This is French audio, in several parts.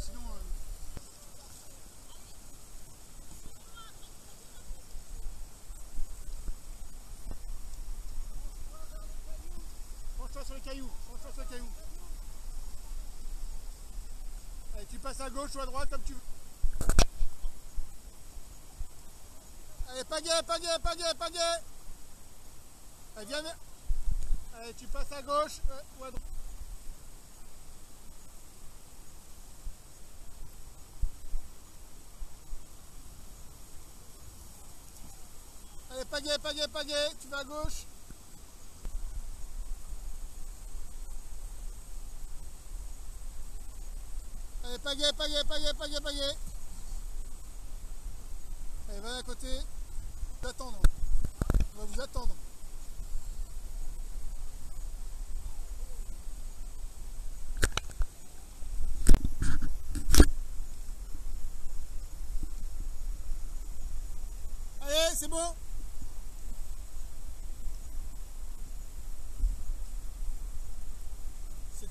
sinon. Penche-toi sur le caillou. Penche-toi sur le caillou. Allez, tu passes à gauche ou à droite comme tu veux. Allez, pagaie, pagaie, pagaie, pagaie. Allez, viens. viens. Allez, tu passes à gauche euh, ou à droite. Allez, pagaie, pagaie, pagaie. Tu vas à gauche. Allez, pagaie, pagaie, pagaie, pagaie, pagaie. Allez, va à côté. Vous attendre. On va vous attendre. Allez, c'est bon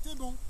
C'était bon.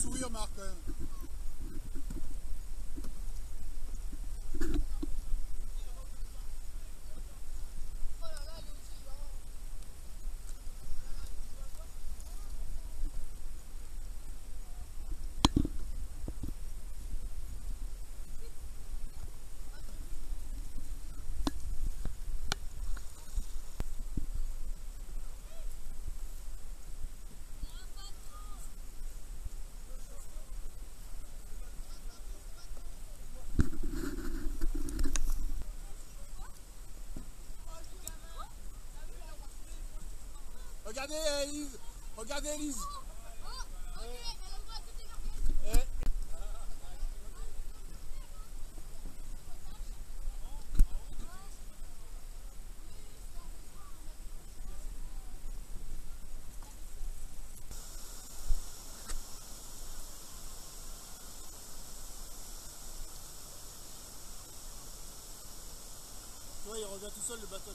sourire, Martin. Regardez euh, Elise. Regardez Elise. Il revient tout seul le bateau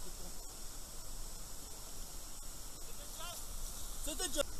the job.